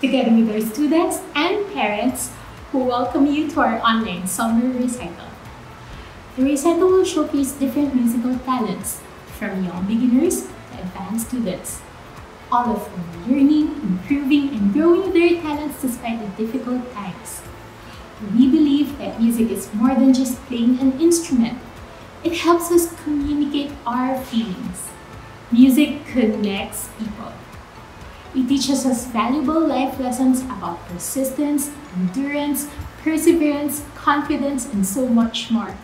together with our students and parents, who welcome you to our online summer recital. The recital will showcase different musical talents, from young beginners to advanced students, all of them learning, improving, and growing their talents despite the difficult times. We believe that music is more than just playing an instrument. It helps us communicate our feelings. Music connects people. It teaches us valuable life lessons about persistence, endurance, perseverance, confidence, and so much more.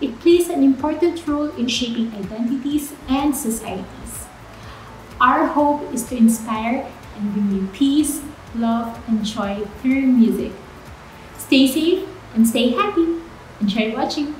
It plays an important role in shaping identities and societies. Our hope is to inspire and bring you peace, love, and joy through music. Stay safe and stay happy. Enjoy watching.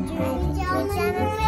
我就回家了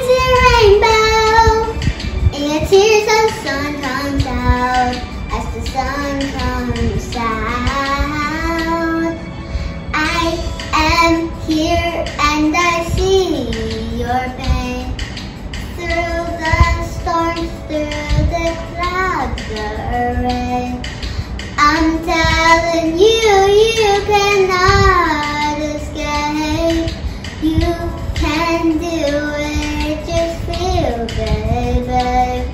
I can see a rainbow, and your tears the sun comes out, as the sun comes out. I am here and I see your pain through the storms, through the clouds, the rain. I'm telling you, you cannot baby.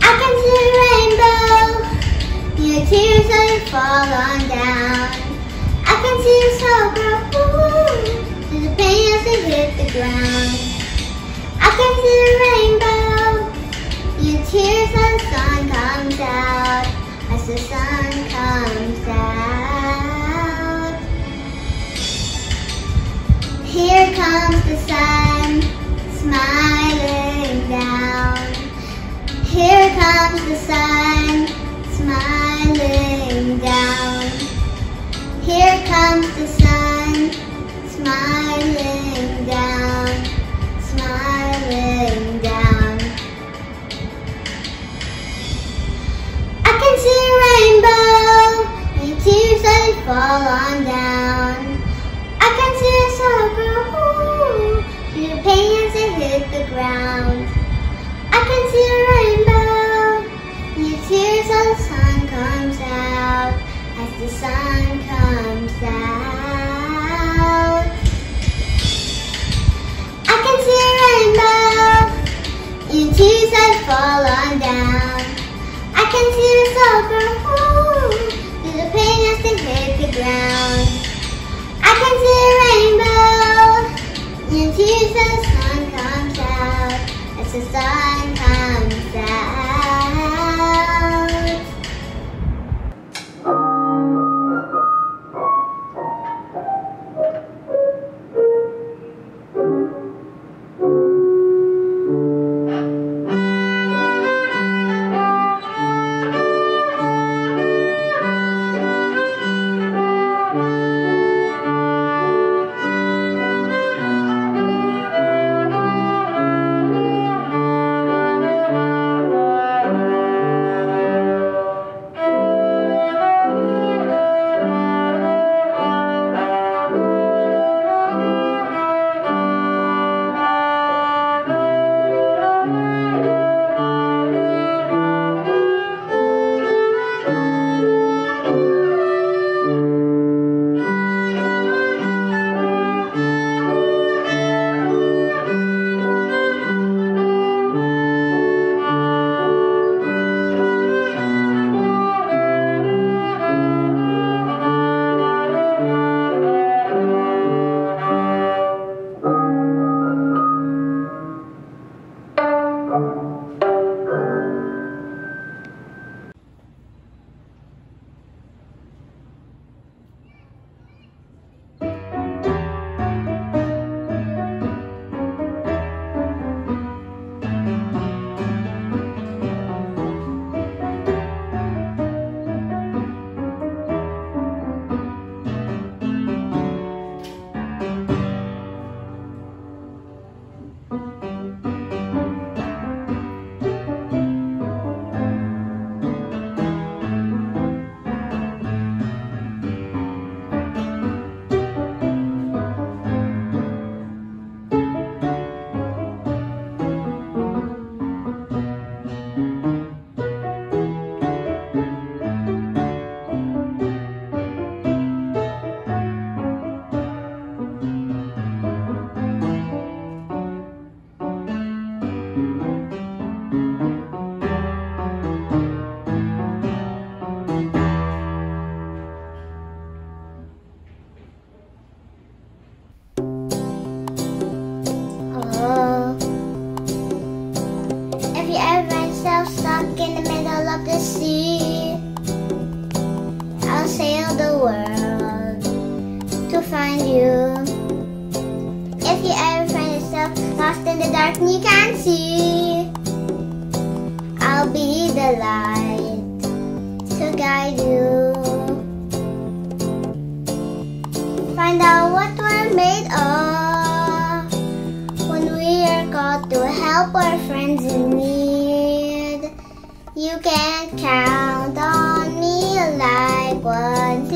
I can see a rainbow, your tears they fall on down. I can see your soul grow ooh, the pain as it hit the ground. I can see a rainbow, your tears as the sun comes out, as the sun comes out. Here comes the sun, smiling down. Here comes the sun, smiling down. Here comes the sun, smiling down, smiling down. I can see a rainbow, and tears they fall on down. Hit the ground. I can see a rainbow, your tears as the sun comes out, as the sun comes out. I can see a rainbow, your tears that fall on down. I can see the grow ooh, through the pain as they hit the ground. I can see a rainbow, and tears as the sun comes out. You can't see, I'll be the light to guide you. Find out what we're made of when we are called to help our friends in need. You can count on me like one,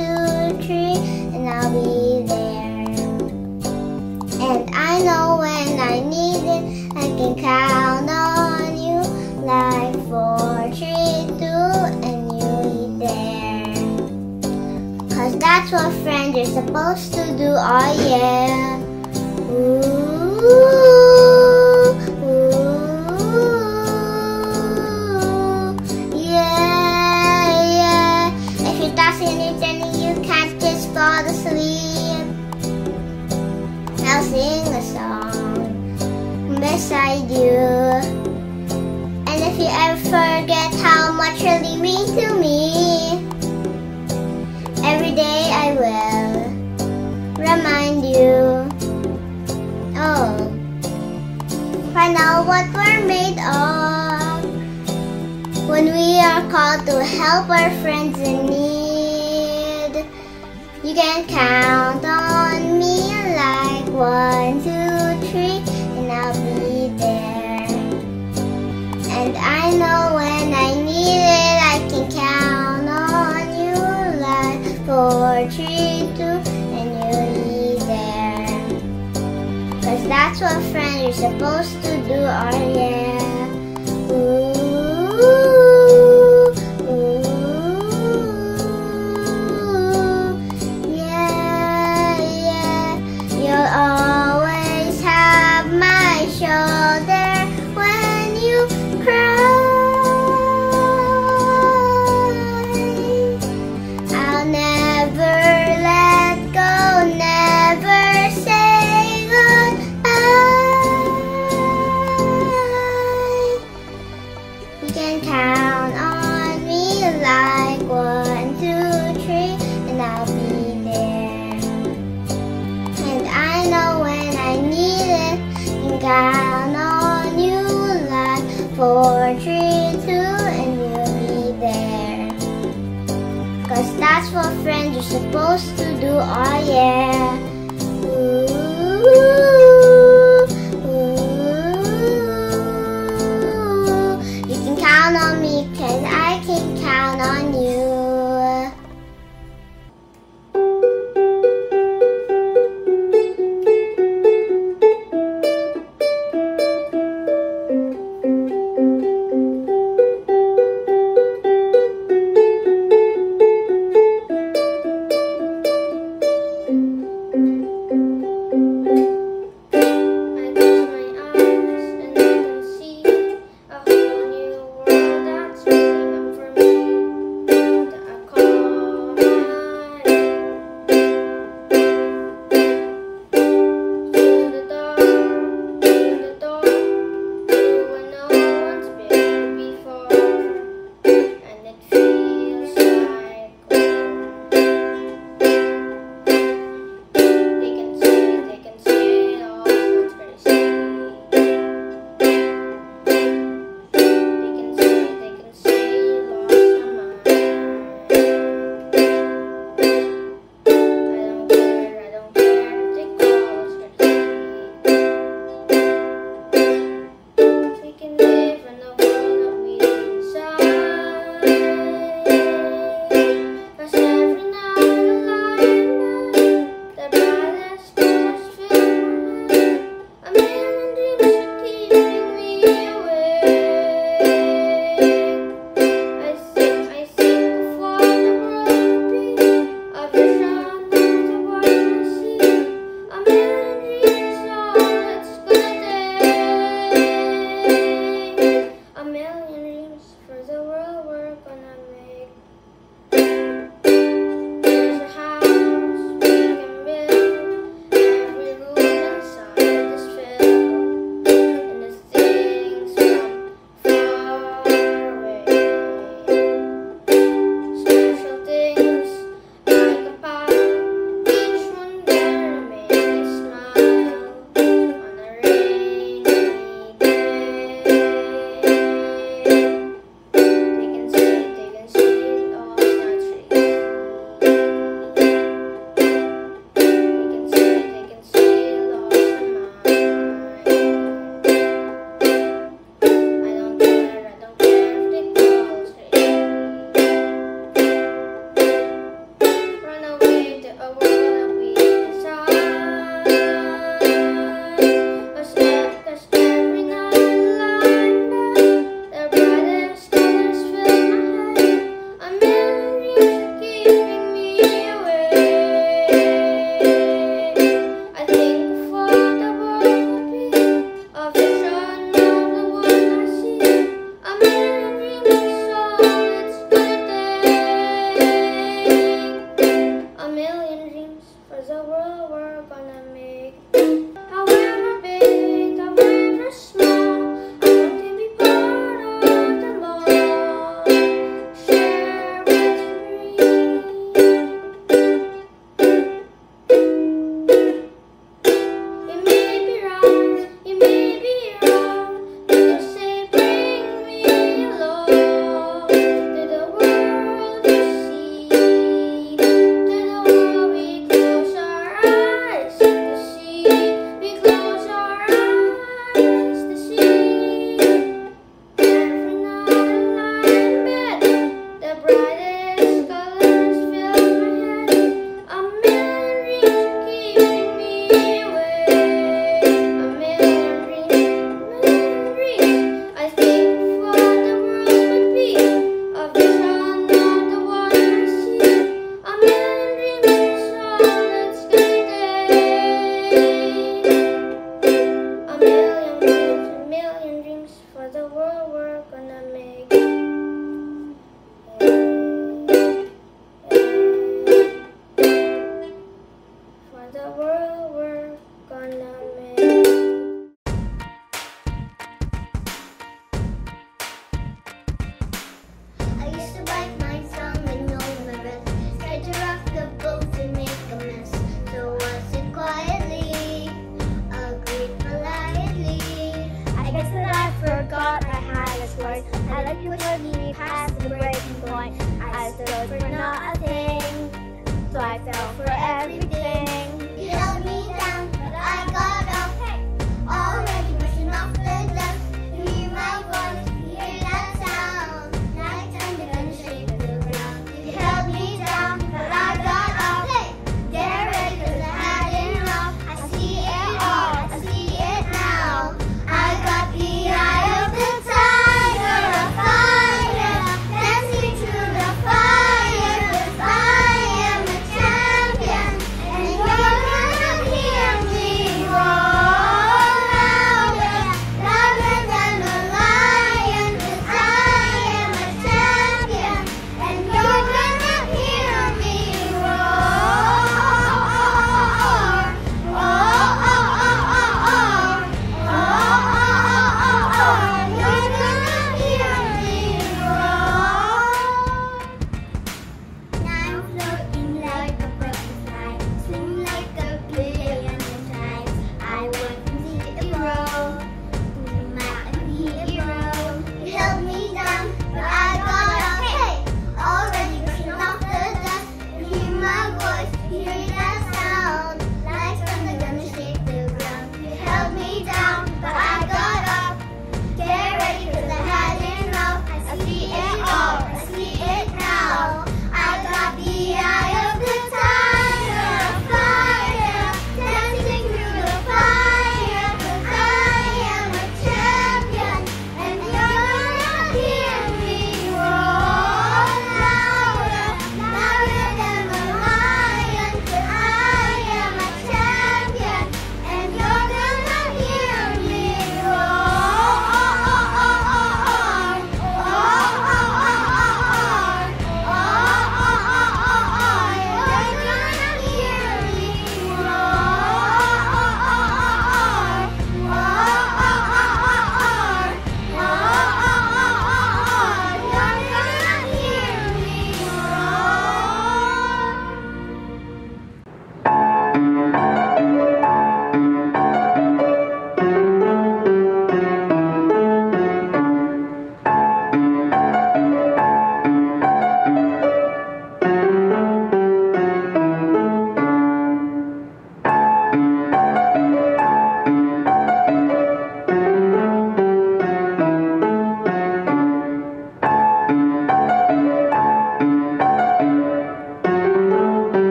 count on you like four, three, two, and you'll be there. Cause that's what friends are supposed to do, oh yeah. Ooh, ooh, beside you. And if you ever forget how much you really mean to me, every day I will remind you. Oh, find out what we're made of when we are called to help our friends in need. You can count on me like one, two, And I know when I need it, I can count on you like four, three, two, and you'll be there. Cause that's what friends are supposed to do, oh yeah.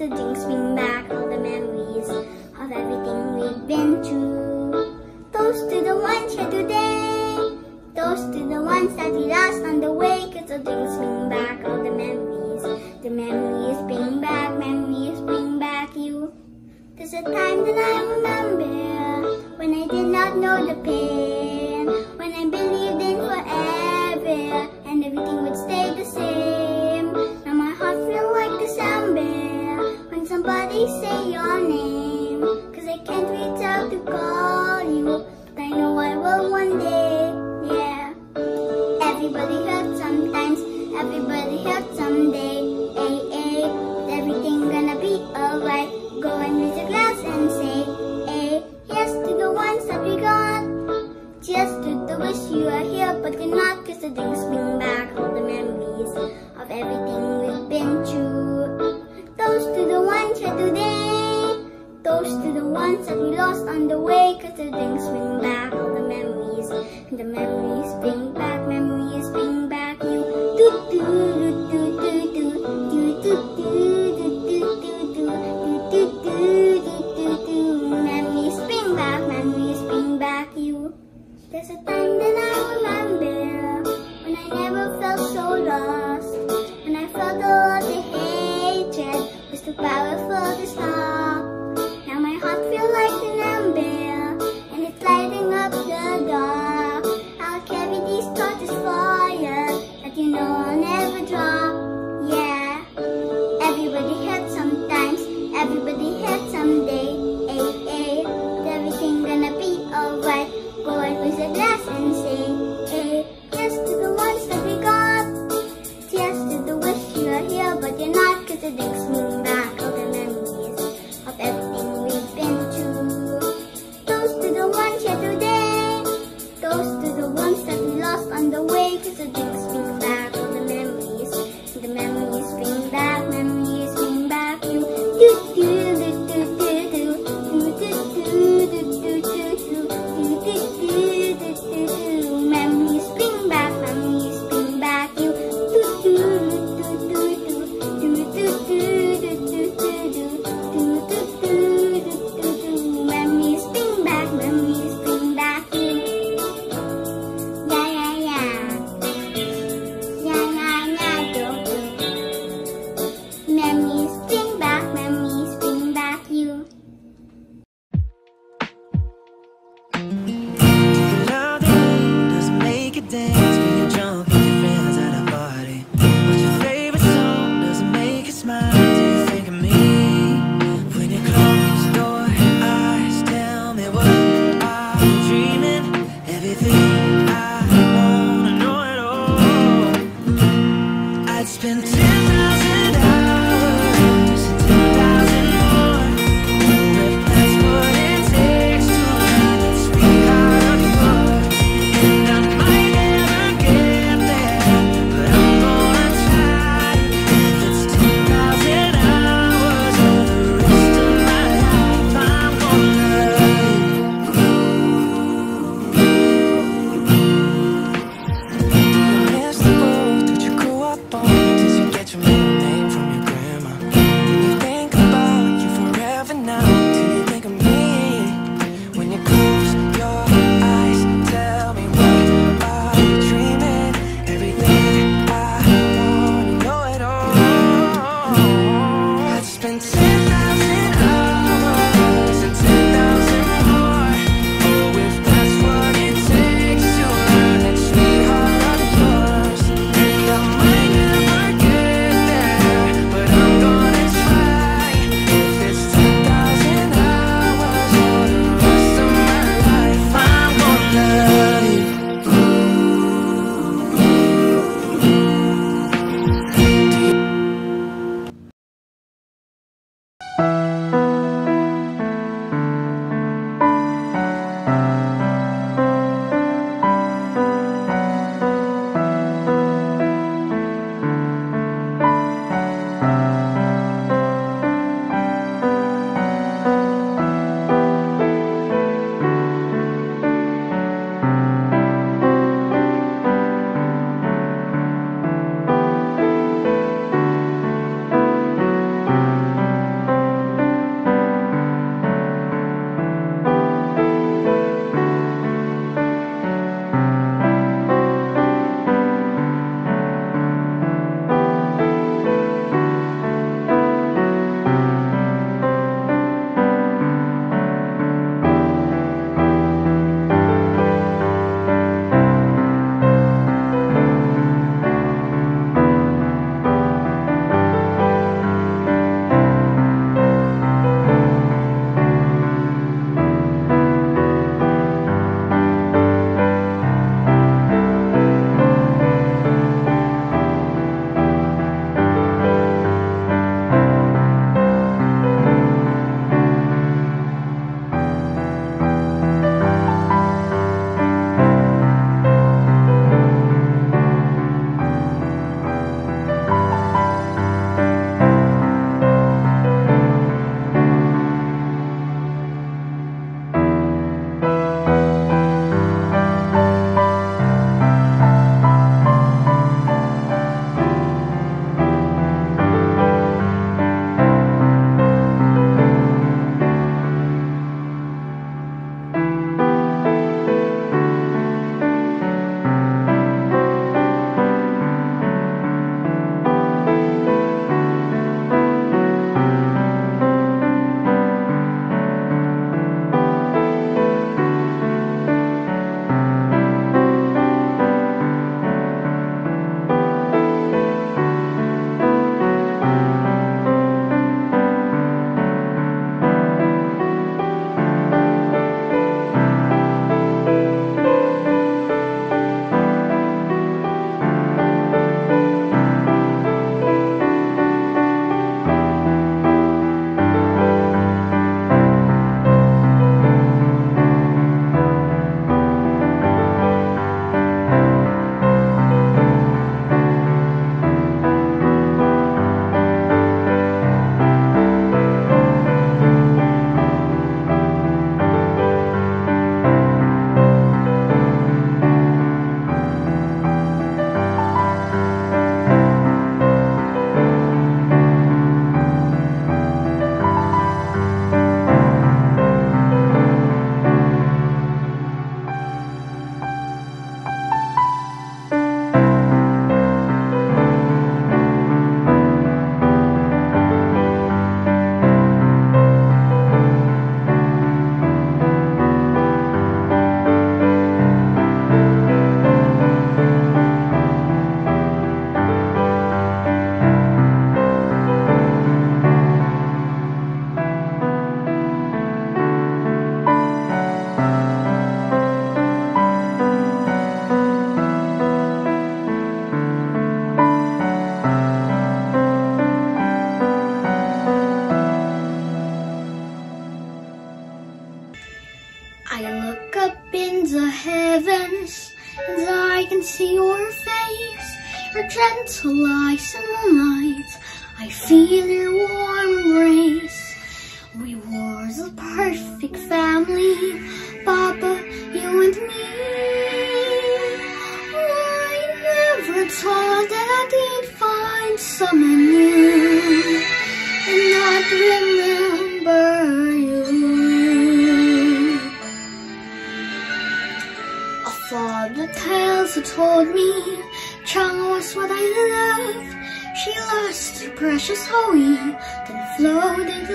The drinks bring back all the memories of everything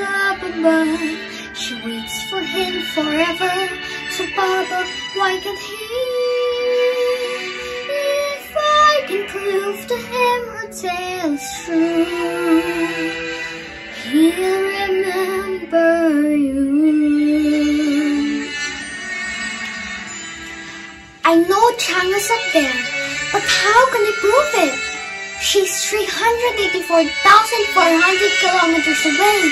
up. She waits for him forever, so Baba, why can't he? If I can prove to him her tale's true, he'll remember you. I know Chang'e is up there, but how can I prove it? She's 384,400 kilometers away.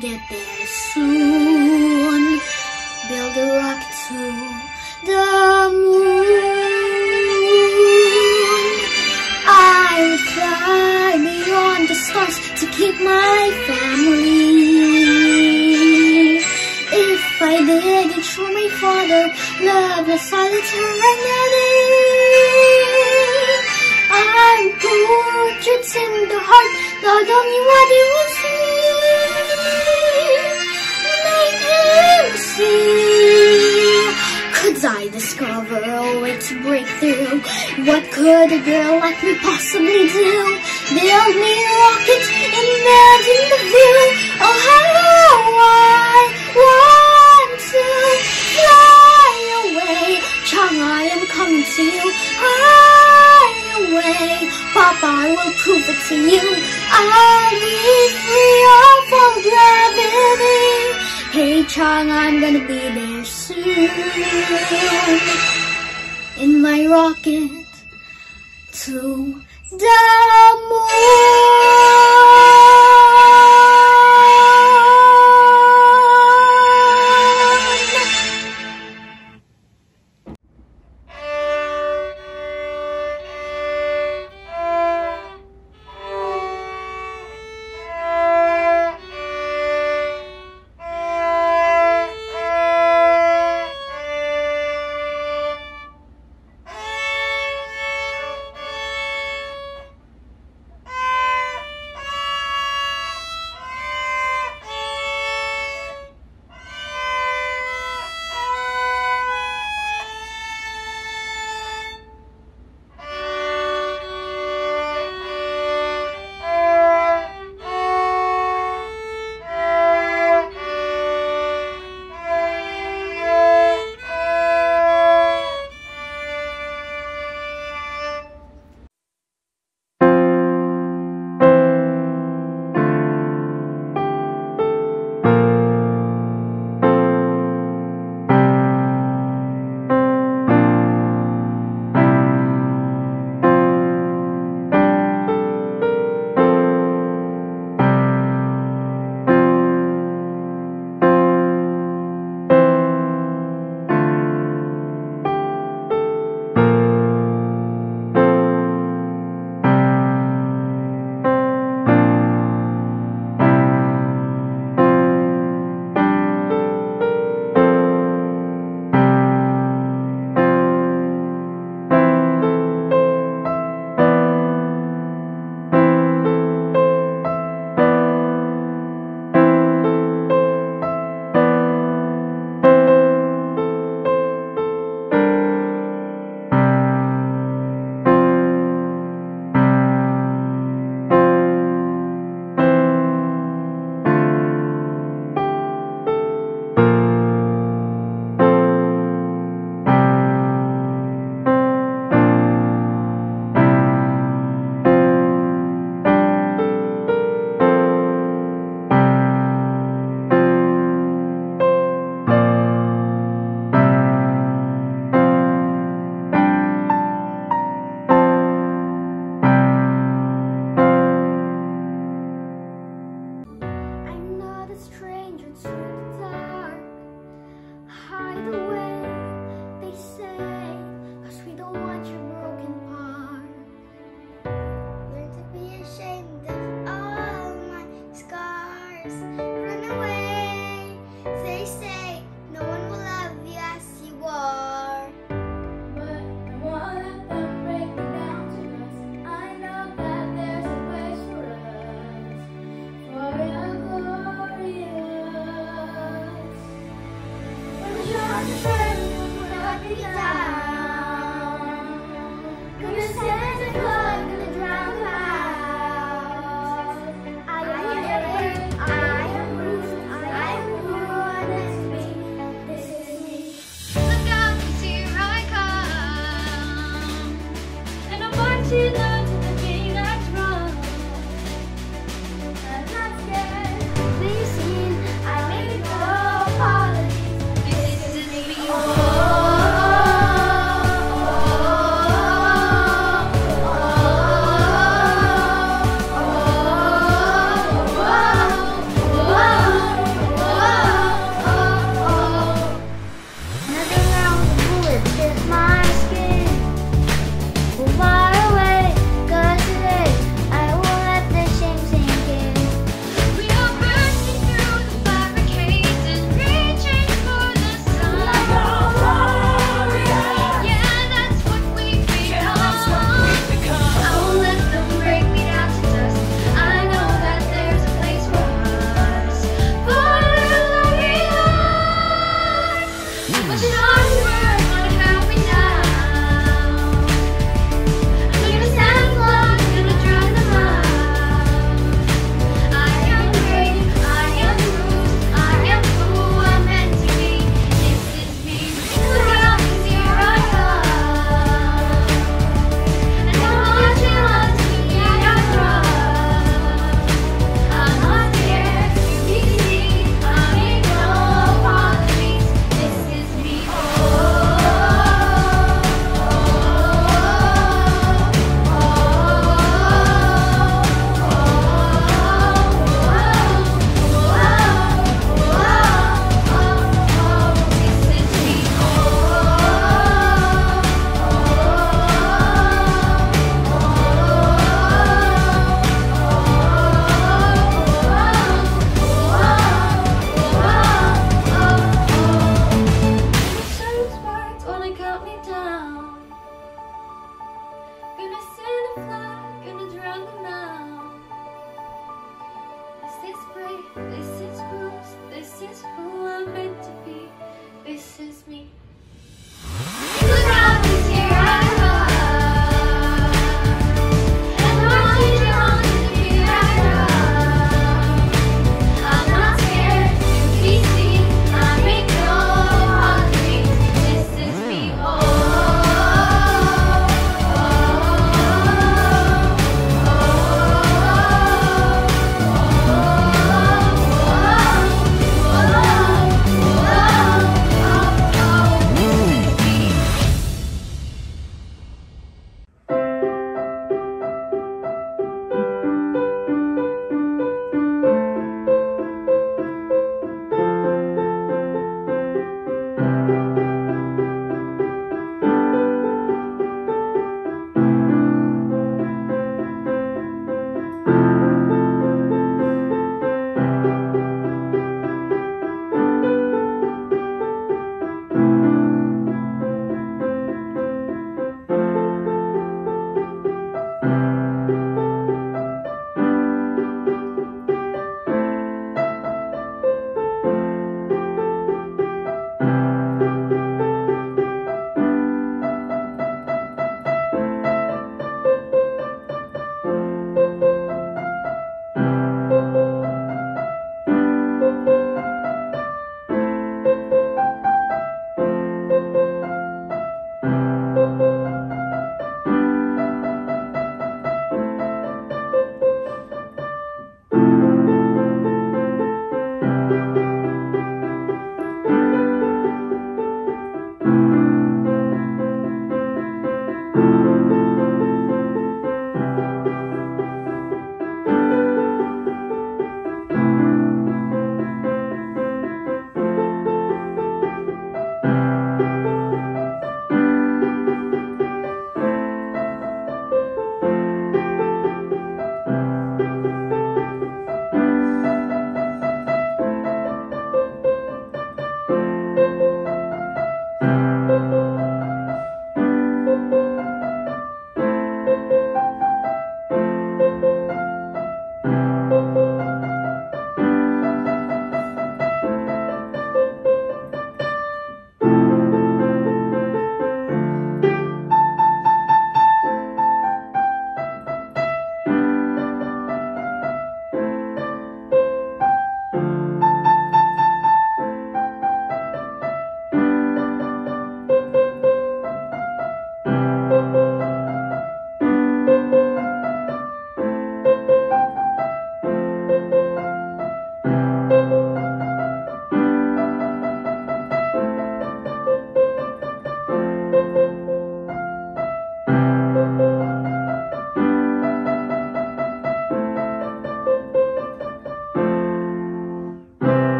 Get there soon? What could a girl like me possibly do? Build me a rocket, imagine the view. Oh, how I want to fly away. Chang'e, I am coming to you. Fly away. Papa, I will prove it to you. I'll be free all gravity. Hey, Chang'e, I'm gonna be there soon. In my rocket to the moon.